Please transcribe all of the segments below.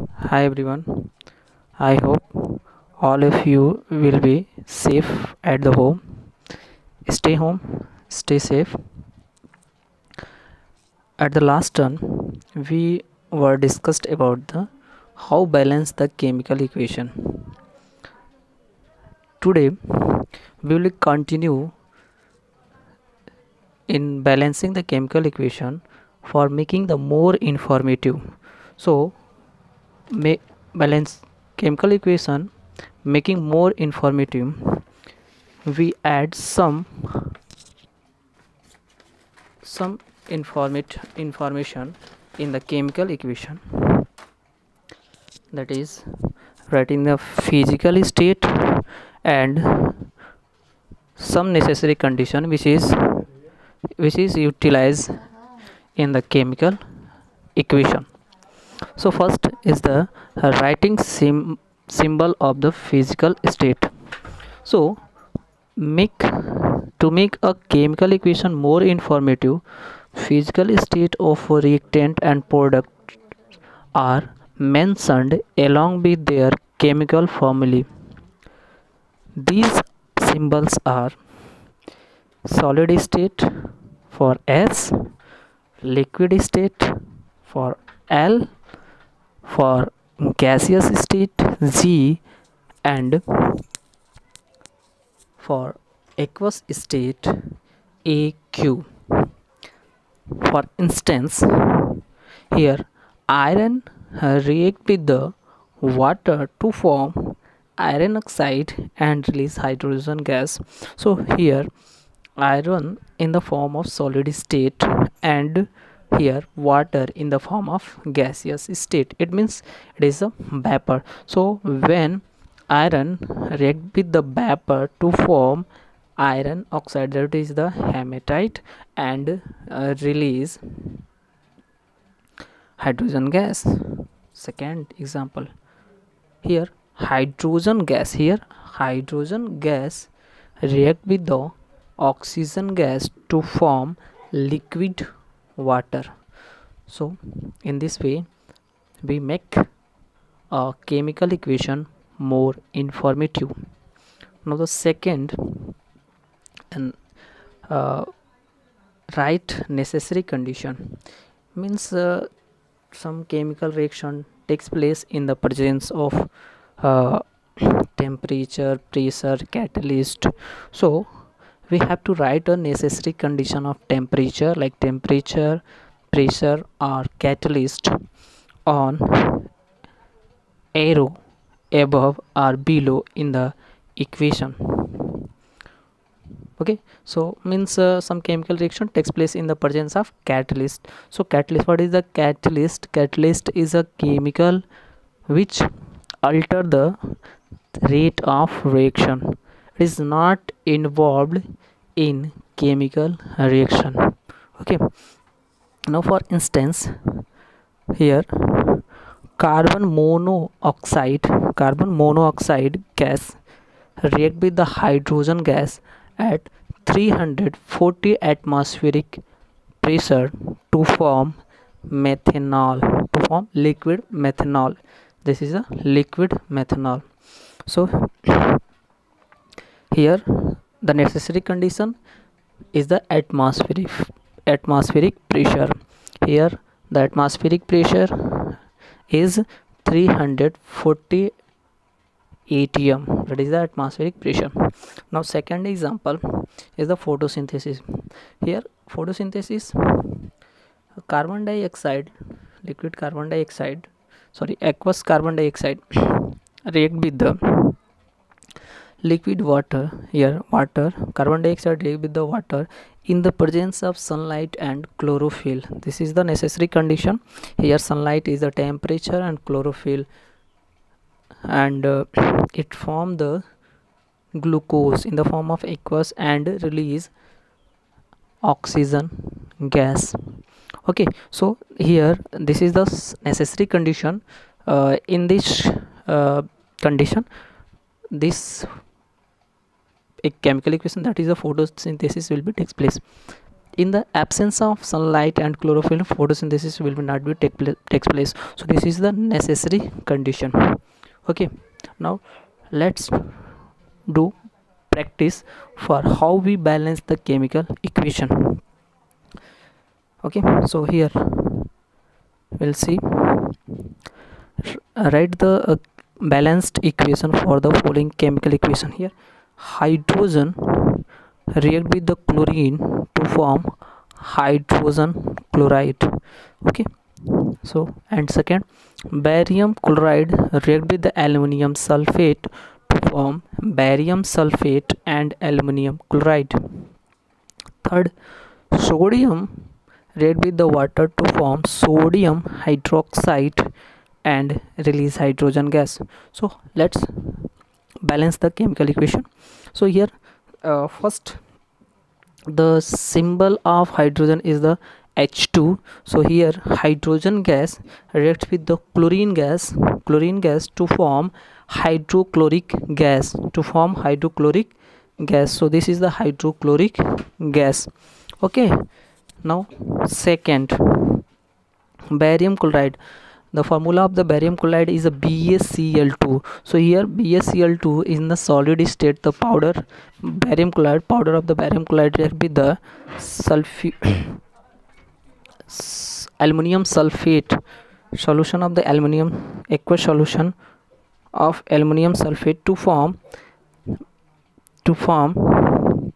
Hi everyone. I hope all of you will be safe at the home. Stay home, stay safe. At the last turn, we were discussed about the how balance the chemical equation. Today, we will continue in balancing the chemical equation for making the more informative. So, balance chemical equation making more informative we add some some informate information in the chemical equation. That is writing the physical state and some necessary condition which is which is utilized in the chemical equation. So first is the writing sim symbol of the physical state. So make to make a chemical equation more informative physical state of reactant and product are mentioned along with their chemical formulae. These symbols are solid state for s liquid state for l for gaseous state G and for aqueous state AQ. For instance, here iron react with the water to form iron oxide and release hydrogen gas. So here iron in the form of solid state and here water in the form of gaseous state. It means it is a vapor. So when iron react with the vapor to form iron oxide that is the hematite and uh, release hydrogen gas. Second example. Here hydrogen gas. Here hydrogen gas react with the oxygen gas to form liquid water. So in this way we make a chemical equation more informative. Now the second and uh, right necessary condition means uh, some chemical reaction takes place in the presence of uh, temperature pressure catalyst. So we have to write a necessary condition of temperature like temperature pressure or catalyst on arrow above or below in the equation. Okay so means uh, some chemical reaction takes place in the presence of catalyst. So catalyst what is the catalyst? Catalyst is a chemical which alter the rate of reaction is not involved in chemical reaction. Okay. Now for instance here carbon monoxide carbon monoxide gas react with the hydrogen gas at 340 atmospheric pressure to form methanol to form liquid methanol. This is a liquid methanol. So here the necessary condition is the atmospheric atmospheric pressure. Here the atmospheric pressure is 340 atm that is the atmospheric pressure. Now second example is the photosynthesis. Here photosynthesis carbon dioxide liquid carbon dioxide sorry aqueous carbon dioxide react with the liquid water here water carbon dioxide react with the water in the presence of sunlight and chlorophyll. This is the necessary condition. Here sunlight is the temperature and chlorophyll and uh, it form the glucose in the form of aqueous and release oxygen gas. Okay so here this is the necessary condition. Uh, in this uh, condition this a chemical equation that is the photosynthesis will be takes place. In the absence of sunlight and chlorophyll photosynthesis will not be take takes place. So this is the necessary condition. Okay. Now let's do practice for how we balance the chemical equation. Okay. So here we'll see. Write the uh, balanced equation for the following chemical equation here hydrogen react with the chlorine to form hydrogen chloride. Okay. So and second barium chloride react with the aluminum sulfate to form barium sulfate and aluminum chloride. Third sodium react with the water to form sodium hydroxide and release hydrogen gas. So let's balance the chemical equation. So here uh, first the symbol of hydrogen is the H2 so here hydrogen gas reacts with the chlorine gas. Chlorine gas to form hydrochloric gas to form hydrochloric gas. So this is the hydrochloric gas. Okay. Now second barium chloride the formula of the barium chloride is a BaCl2 so here BaCl2 is in the solid state. The powder barium chloride powder of the barium chloride will be the sulfate aluminum sulfate. Solution of the aluminum aqueous solution of aluminum sulfate to form to form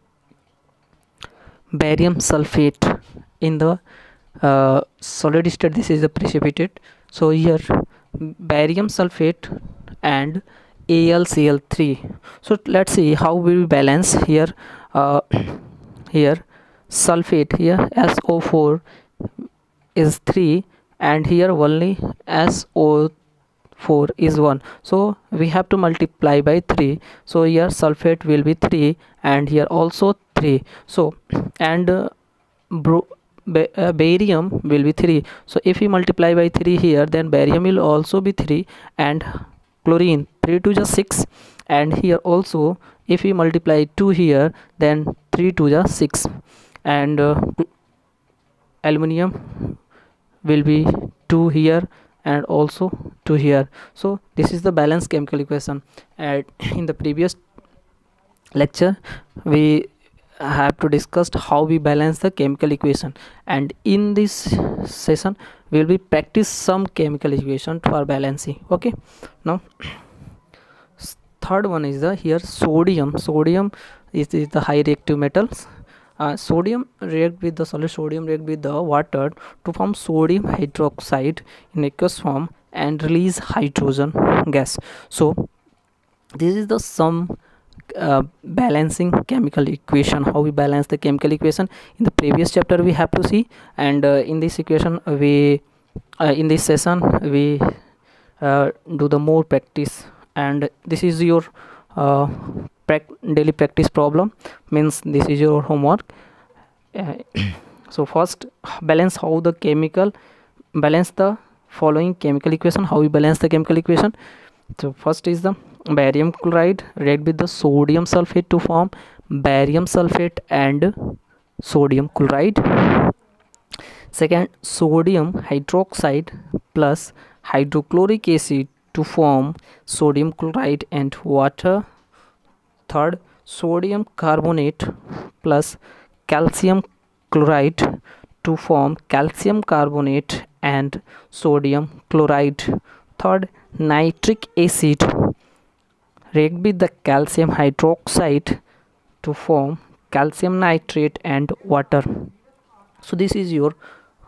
barium sulfate in the uh, solid state. This is the precipitate so here barium sulfate and AlCl3 so let's see how we balance here. Uh, here sulfate here SO4 is 3 and here only SO4 is 1 so we have to multiply by 3 so here sulfate will be 3 and here also 3 so and uh, ba uh, barium will be 3 so if we multiply by 3 here then barium will also be 3 and chlorine 3 to just 6 and here also if we multiply 2 here then 3 to the 6 and uh, aluminium will be 2 here and also 2 here. So this is the balanced chemical equation. And in the previous lecture we have to discuss how we balance the chemical equation. And in this session we will be practice some chemical equation for balancing okay? Now third one is the here sodium. Sodium is, is the high reactive metals. Uh, sodium react with the solid sodium react with the water to form sodium hydroxide in aqueous form and release hydrogen gas. So this is the sum uh, balancing chemical equation how we balance the chemical equation. In the previous chapter we have to see and uh, in this equation we uh, in this session we uh, do the more practice. And this is your uh, daily practice problem means this is your homework. So first balance how the chemical balance the following chemical equation how we balance the chemical equation so first is the barium chloride react with the sodium sulfate to form barium sulfate and sodium chloride. Second sodium hydroxide plus hydrochloric acid to form sodium chloride and water. Third sodium carbonate plus calcium chloride to form calcium carbonate and sodium chloride. Third nitric acid react with the calcium hydroxide to form calcium nitrate and water. So this is your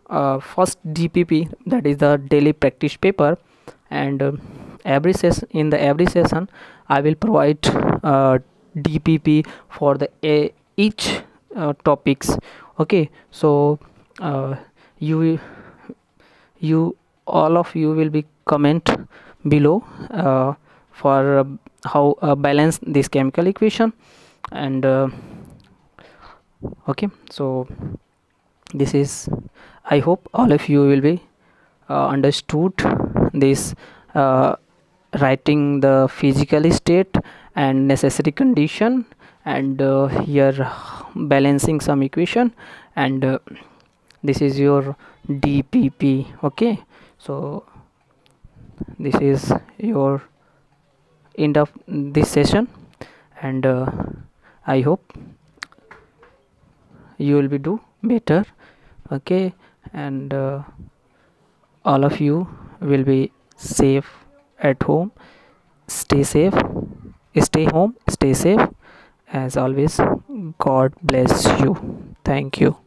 uh, first dpp that is the daily practice paper. And uh, every session in the every session i will provide uh, dpp for the each uh, topics. Okay? So uh, you you all of you will be comment below uh, for how uh, balance this chemical equation. And uh, okay so this is i hope all of you will be uh, understood this uh, writing the physical state and necessary condition and uh, here balancing some equation. And uh, this is your dpp okay so this is your end of this session and uh, i hope you will be do better okay? And uh, all of you will be safe at home. Stay safe. Stay home. Stay safe. As always god bless you. Thank you